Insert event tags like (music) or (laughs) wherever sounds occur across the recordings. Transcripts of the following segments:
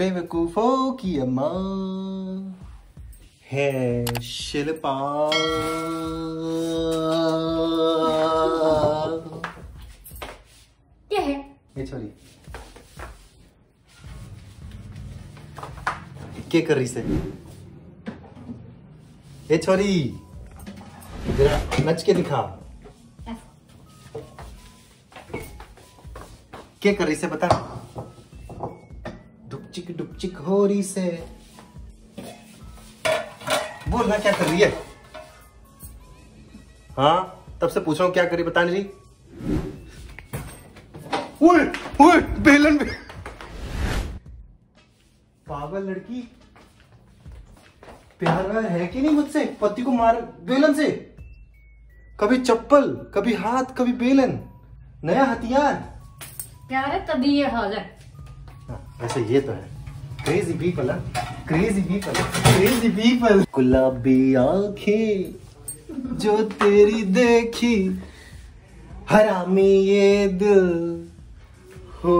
बेवकूफों की अम्मा है शिल्पा क्या है ये छोरी क्या कर रही से ये छोरी जरा नच के दिखा क्या कर रही से बता हो रही से। बोल ना क्या कर रही है? हाँ तब से पूछ रहा हूँ क्या करी बता नहीं ओए ओए बेलन बे... पागल लड़की प्यार व्यार है कि नहीं मुझसे? पति को मार बेलन से। कभी चप्पल कभी हाथ कभी बेलन। नया हथियार। प्यार है तभी ये हाल है। हाँ, वैसे ये तो है। Crazy people crazy people crazy people गुलाबी आँखें जो तेरी देखी हरामी ये दिल हो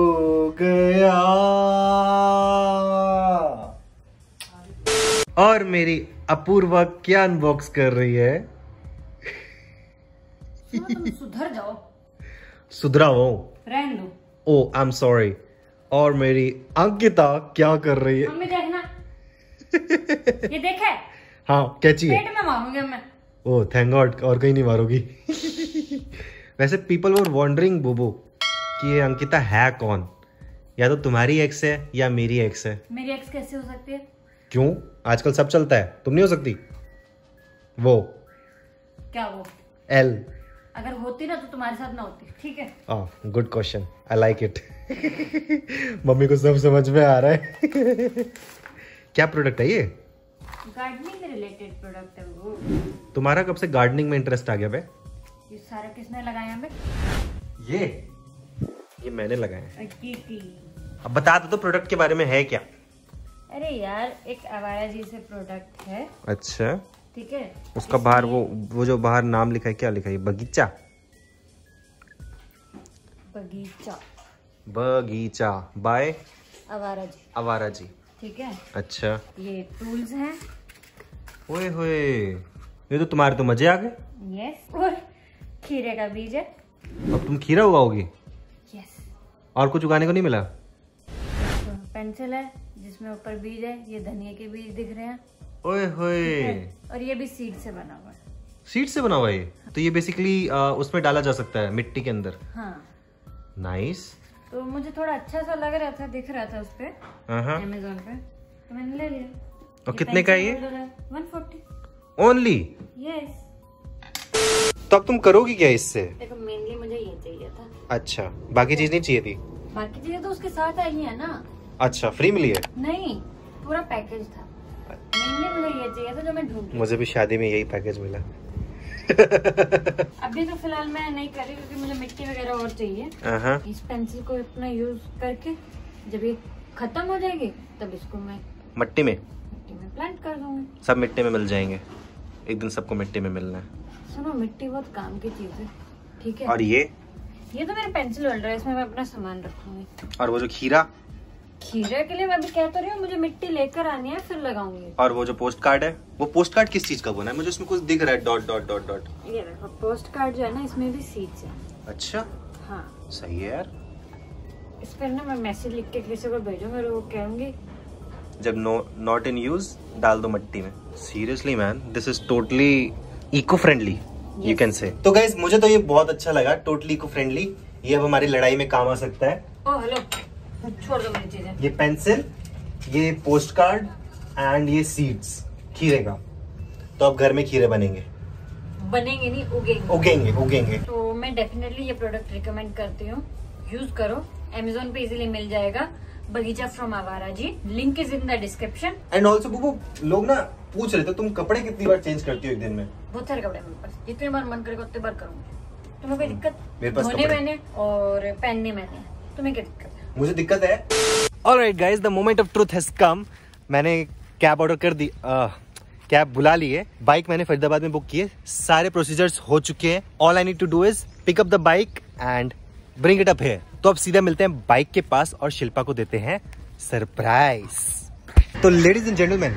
गया। और मेरी अपूर्वा क्या अनबॉक्स कर रही है? सुधर जाओ। सुधरा वो रहन दो। ओ आई एम सॉरी और मेरी अंकिता क्या कर रही है? मम्मी देखना। (laughs) ये देखे? हाँ कैची है। पेट में मारूँगी मैं। ओ थैंक गॉड और कहीं नहीं मारोगी। (laughs) वैसे पीपल वर वॉन्डरिंग बोबो कि ये अंकिता है कौन? या तो तुम्हारी एक्स है या मेरी एक्स है। मेरी एक्स कैसे हो सकती है? क्यों? आजकल सब चलता है। तुम नहीं हो सकती? वो। क्या वो? एल अगर होती ना तो तुम्हारे साथ ना होती। ठीक है? Good question I like it (laughs) mummy को सब समझ में आ रहा है। (laughs) क्या प्रोडक्ट है ये? गार्डनिंग रिलेटेड प्रोडक्ट है वो। तुम्हारा कब से गार्डनिंग में इंटरेस्ट आ गया बे? ये सारा किसने लगाया हमें ये? ये मैंने लगाया। है अब बता दो तो प्रोडक्ट के बारे में है क्या? अरे यार एक आवारा जी से प्रोडक्ट है। अच्छा। ठीक है? उसका बाहर वो वो जो बाहर नाम लिखा है क्या लिखा है? बगीचा? बगीचा। बगीचा बाय आवारा जी। अवारा जी। ठीक है? अच्छा। ये टूल्स हैं। ओए होए। ये तो तुम्हारे तो मज़े आ गए। यस और खीरे का बीज है। अब तुम खीरा उगाओगी? यस और कुछ उगाने को नहीं मिला? तो पेंसिल है जिसमें ऊपर बीज है ये धनिया के बीज दिख रहे हैं। ओए होए। और ये भी सीड से बना हुआ है। सीड से बना हुआ है ये? तो ये बेसिकली उसमें डाला जा सकता है मिट्टी के अंदर। हाँ। नाइस तो मुझे थोड़ा अच्छा सा लग रहा था दिख रहा था उस पे हाँ अमेजोन पे। तो मैंने ले लिया। और कितने का ये? वन फोर्टी ओनली यस तो अब तुम करोगी क्या इससे? देखो मेनली मुझे ये चाहिए था। अच्छा बाकी चीज़ नहीं चाहिए थी? बाकी चीज़ें तो उसके साथ आई है ना। अच्छा फ्री मिली है? नहीं पूरा पैकेज था। मेनली मुझे ये चाहिए था जो मैं ढूंढ मुझे भी शादी में यही पैकेज मिला। (laughs) अभी तो फ़िलहाल मैं नहीं कर रही क्योंकि मुझे मिट्टी वगैरह और चाहिए। हाँ इस पेंसिल को इतना यूज़ करके जब ये खत्म हो जाएगी तब इसको मैं मिट्टी में? मिट्टी में प्लांट कर दूँगी। सब मिट्टी में मिल जाएँगे। एक दिन सबको मिट्टी में मिलना है। सुनो मिट्टी बहुत काम की चीज़ है ठीक है? और ये? ये तो मेरा पेंसिल होल्डर है इसमें मैं अपना सामान रखूँगी। और वो जो खीरा? खीरे के लिए मैं अभी कह तो रही हूँ मुझे मिट्टी लेकर आनी है फिर लगाऊँगी। और वो जो पोस्ट कार्ड है वो पोस्ट कार्ड किस चीज़ का बना है? मुझे उसमें कुछ दिख रहा है डॉट डॉट डॉट डॉट ये देखो पोस्ट कार्ड जो है ना इसमें भी सीड्स है। अच्छा। हाँ। सही है यार। इस पर ना मैं मैसेज लिख के किसी को भेजूँगी और वो कहूँगी जब नो नॉट इन यूज़ डाल दो मिट्टी में। Seriously man this is totally eco friendly you can say तो गाइज़ मुझे तो ये बहुत अच्छा लगा टोटली इको फ्रेंडली ये अब हमारी लड़ाई में काम आ सकता है। ओ हेलो छोड़ दो मेरी चीज़ें। ये पेंसिल ये पोस्ट कार्ड एंड ये सीड्स खीरे का। तो अब घर में खीरे बनेंगे। बनेंगे नहीं उगेंगे। उगेंगे उगेंगे। तो मैं डेफिनेटली ये प्रोडक्ट रिकमेंड करती हूँ। यूज़ करो। अमेजोन पे इजीली मिल जाएगा। बगीचा फ्रॉम आवारा जी। Link is in the description and also वो लोग ना पूछ रहे थे तुम कपड़े कितनी बार चेंज करती हो एक दिन में? बहुत सारे कपड़े मेरे पास। जितने बार मन करेगा उतने बार करूँगी। तुम्हें कोई दिक्कत? मेरे पास धोने मैंने और पहनने मैंने। तुम्हें क्या दिक्कत? मुझे दिक्कत है। Alright guys the moment of truth has come मैंने कैब ऑर्डर कर दी कैब बुला ली है। बाइक मैंने फरीदाबाद में बुक की है। सारे प्रोसीजर्स हो चुके हैं। All I need to do is pick up the bike and bring it up है तो अब सीधा मिलते हैं बाइक के पास और शिल्पा को देते हैं सरप्राइज़ तो ladies and gentleman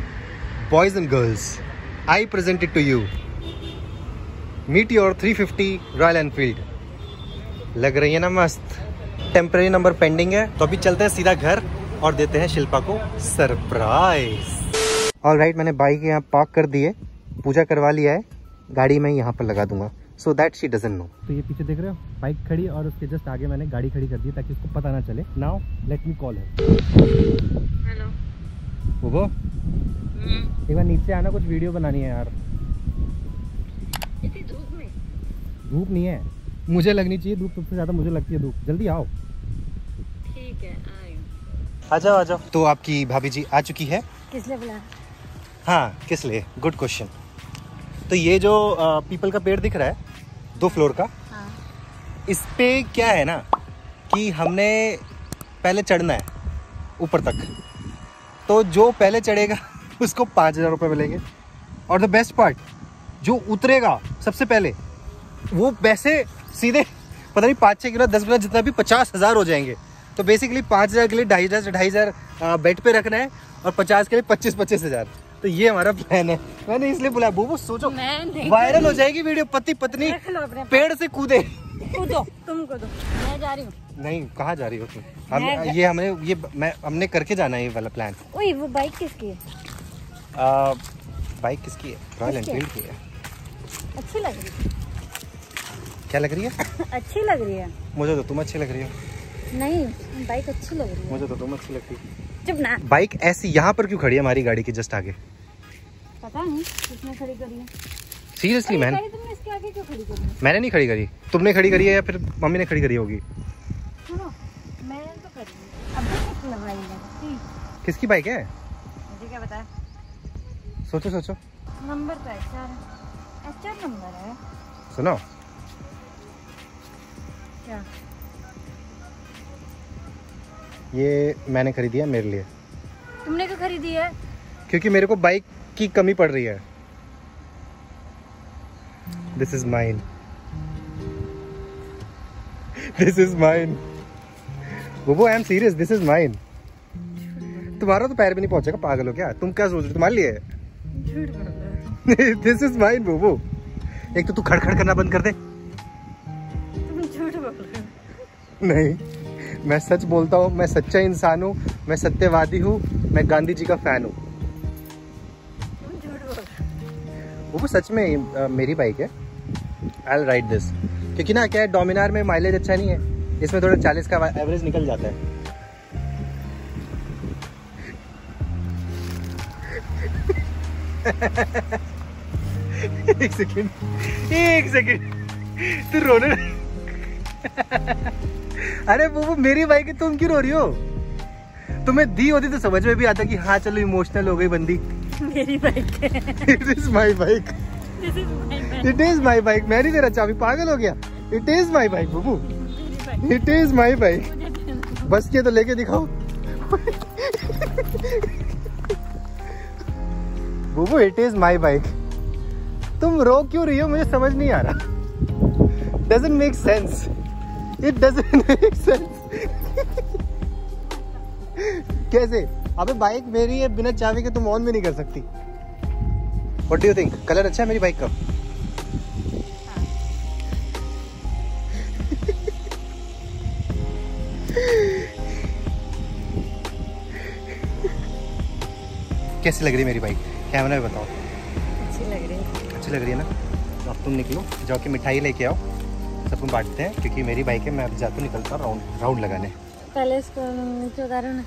boys and girls I presented to you meet your 350 Royal Enfield लग रही है ना मस्त? टेम्पररी नंबर पेंडिंग है। तो अभी चलते हैं सीधा घर और देते हैं शिल्पा को सरप्राइज़ ऑल राइट मैंने बाइक यहाँ पार्क कर दी है। पूजा करवा लिया है। गाड़ी मैं यहाँ पर लगा दूँगा। So that she doesn't know तो ये पीछे देख रहे हो? बाइक खड़ी और उसके जस्ट आगे मैंने गाड़ी खड़ी कर दी ताकि उसको पता ना चले। नाउ लेट मी कॉल है हेलो वो एक बार नीचे आना कुछ वीडियो बनानी है यार। इतनी धूप में। धूप नहीं है। मुझे लगनी चाहिए धूप सबसे ज़्यादा मुझे लगती है धूप। जल्दी आओ। ठीक है आ जाओ आ जाओ। तो आपकी भाभी जी आ चुकी है? किस लिए बुला? हाँ किस लिए? गुड क्वेश्चन तो ये जो आ, पीपल का पेड़ दिख रहा है दो फ्लोर का हाँ। इस पे क्या है ना कि हमने पहले चढ़ना है ऊपर तक। तो जो पहले चढ़ेगा (laughs) उसको पाँच हज़ार रुपये मिलेंगे। और द बेस्ट पार्ट जो उतरेगा सबसे पहले वो पैसे सीधे पता नहीं पाँच छः किलो दस किलो जितना भी पचास हज़ार हो जाएँगे। तो बेसिकली पाँच हज़ार के लिए ढाई हज़ार ढाई हज़ार बेड पे रखना है और पचास के लिए पच्चीस पच्चीस हज़ार। तो ये हमारा प्लान है। मैंने इसलिए बुलाया वो सोचो वायरल हो जाएगी वीडियो पति पत्नी पेड़ से कूदे। कूदो तुम कूदो। मैं जा रही हूँ। नहीं कहाँ जा रही हो तुम? हम ये हमने ये मैं हमने करके जाना है ये वाला प्लान ओए वो बाइक किसकी है? बाइक किसकी है? रॉयल एनफील्ड की है। अच्छी लग रही है। क्या लग रही है? (laughs) अच्छी लग रही है। मुझे तो तुम अच्छी लग रही हो। नहीं बाइक अच्छी लग रही है। मुझे तो तुम अच्छी लगती। चुप ना। बाइक ऐसी यहाँ पर क्यों खड़ी है हमारी गाड़ी के जस्ट आगे? पता नहीं किसने खड़ी करी है? सीरियसली मैन इसके आगे क्यों खड़ी करी है? मैंने नहीं खड़ी करी। तुमने खड़ी करी है या फिर मम्मी ने खड़ी करी होगी? सुनो मैंने तो करी है अब भी लगाई है किसकी बाइक है? मुझे क्या बताया सोचो सोचो। नंबर तो एच आर है। एच नंबर है। सुनो। क्या? ये मैंने खरीदी है मेरे लिए। तुमने क्यों खरीदी है? क्योंकि मेरे को बाइक की कमी पड़ रही है। This is mine this is mine वो I am serious this is mine तुम्हारा तो पैर भी नहीं पहुंचेगा पागल हो क्या तुम क्या सोच रहे हो? तुम्हारे लिए? झूठ बोल रहे हो दिस इज़ माइन वो। एक तो तू खड़खड़ करना बंद कर दे। तुम झूठ बोल रहे हो। नहीं। मैं सच बोलता हूँ, मैं सच्चा इंसान हूँ, मैं सत्यवादी हूँ, मैं गांधी जी का फ़ैन हूँ। वो सच में मेरी बाइक है। आई एल राइड दिस क्योंकि ना, क्या है, डोमिनार में माइलेज अच्छा नहीं है। इसमें थोड़ा चालीस का एवरेज निकल जाता है। (laughs) एक सेकंड एक सेकंड तू रोने अरे वो वो मेरी बाइक है तुम क्यों रो रही हो? तुम्हें दी होती तो समझ में भी आता कि हाँ चलो इमोशनल हो गई बंदी। मेरी बाइक है it is my bike my bike it is my bike मैं नहीं तेरा चाबी पागल हो गया। इट इज़ माई बाइक बबू। इट इज़ माई बाइक बस किया तो लेके दिखाओ। बुबू इट इज़ माई बाइक तुम रो क्यों रही हो? मुझे समझ नहीं आ रहा। Doesn't make sense it doesn't make sense कैसे? अबे बाइक मेरी है बिना चाबी के तुम ऑन भी नहीं कर सकती। What do you think colour अच्छा है मेरी बाइक का? कैसी लग रही है मेरी बाइक कैमरा में बताओ। अच्छी लग रही है। अच्छी लग रही है ना? अब तुम निकलो जाओ के मिठाई लेके आओ। सबको बांटते हैं क्योंकि मेरी बाइक है मैं अभी जाता हूँ निकलता हूँ राउंड राउंड लगाने। पहले इसको नीचे उतारो ना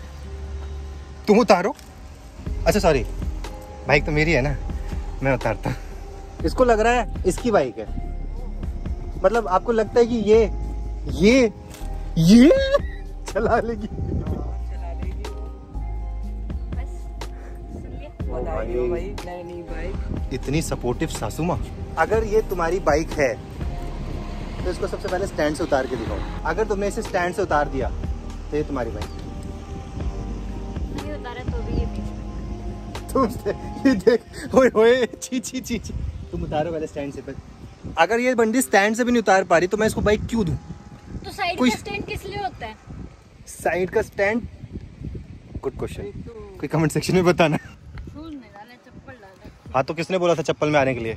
तुम उतारो। अच्छा सॉरी बाइक तो मेरी है ना मैं उतारता इसको लग रहा है इसकी बाइक है। मतलब आपको लगता है कि ये ये ये चला लेगी। भाई नई नई बाइक इतनी सपोर्टिव सासू माँ। अगर ये तुम्हारी बाइक है तो इसको सबसे पहले स्टैंड से उतार के दिखाओ। अगर तुमने इसे स्टैंड से उतार दिया तो ये तुम्हारी बाइक नहीं तो भी ये देख ओए ओए छी छी छी छी। तुम उतारो पहले स्टैंड से पर अगर ये बंदी स्टैंड से भी नहीं उतार पा रही तो मैं इसको बाइक क्यों दूँ? तो साइड का स्टैंड किस लिए होता है? साइड का स्टैंड गुड क्वेश्चन कोई कमेंट सेक्शन में बताना। हाँ तो किसने बोला था चप्पल में आने के लिए?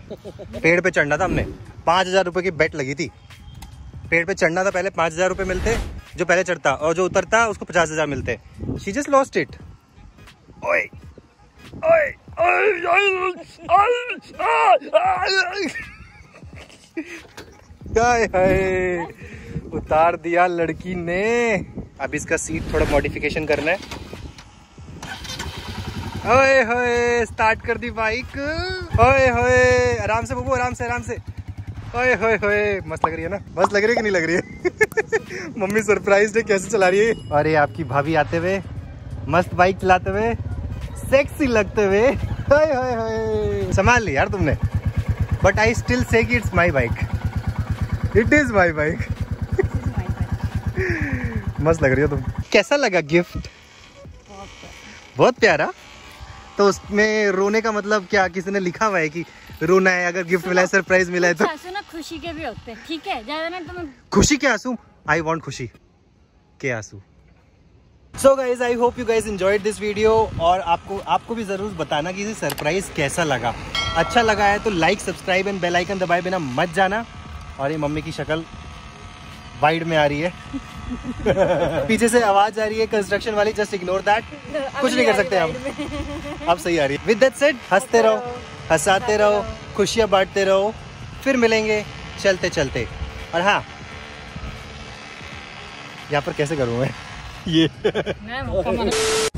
पेड़ पे चढ़ना था हमने। पाँच हज़ार रुपए की बेट लगी थी। पेड़ पे चढ़ना था पहले पाँच हज़ार रुपए मिलते जो पहले चढ़ता और जो उतरता उसको पचास हज़ार मिलते। शी जस्ट लॉस्ट इट ओए ओए हाय उतार दिया लड़की ने। अब इसका सीट थोड़ा मॉडिफिकेशन करना है। ओए होए स्टार्ट कर दी बाइक ओए होए आराम से बबू आराम से आराम से। ओए होए होए मस्त लग रही है ना? मस्त लग रही है कि नहीं लग रही है? (laughs) मम्मी सरप्राइज़ है कैसे चला रही है? और ये आपकी भाभी आते हुए मस्त बाइक चलाते हुए सेक्सी लगते हुए ओए होए होए संभाल ली यार तुमने। But I still say it's my bike it is my bike मस्त लग रही हो तुम। कैसा लगा गिफ्ट बहुत प्यारा। तो उसमें रोने का मतलब क्या? किसी ने लिखा हुआ है कि रोना है अगर गिफ्ट मिला है सरप्राइज़ मिला है तो। आँसू ना खुशी के भी होते हैं ठीक है? ज़्यादा ना तुम्हें खुशी के आँसू? आई वॉन्ट खुशी के आँसू। So guys I hope you guys enjoyed this video और आपको आपको भी ज़रूर बताना कि सरप्राइज़ कैसा लगा। अच्छा लगा है तो like subscribe and bell icon दबाए बिना मत जाना। और ये मम्मी की शक्ल वाइड में आ रही है। (laughs) पीछे से आवाज़ आ रही है कंस्ट्रक्शन वाली जस्ट इग्नोर दैट कुछ नहीं कर सकते हम अब। सही आ रही है। विद दैट सेड हँसते रहो। हंसाते रहो, खुशियाँ बांटते रहो, फिर मिलेंगे चलते चलते और हाँ यहाँ पर कैसे करूँ मैं? ये।